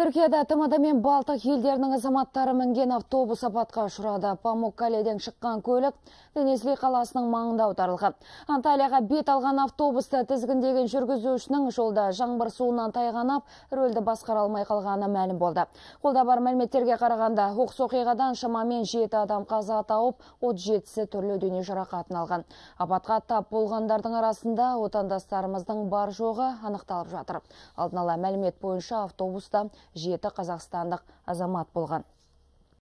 Түркияда Тымады мен Балтық елдерінің азаматтары мінген автобус апатқа ұшырады. Памуккаледен шыққан көлік Денесли қаласының маңында аударылған. Анталияға бет алған автобуста тізгіндеген жүргізушінің жолда жаңбыр суынан тайғанап, рөлді басқара алмай қалғаны мәлім болды. Қолда бар мәліметтерге қарағанда, оқыс оқиғадан шамамен 7 адам қаза тауып, 37-сі түрлі дене жарақатын алған. Апатқа тап болғандардың арасында отандастарымыздың бар жоғы анықталып жатыр. Алдын ала мәлімет бойынша автобуста жеті қазақстандық азамат болған.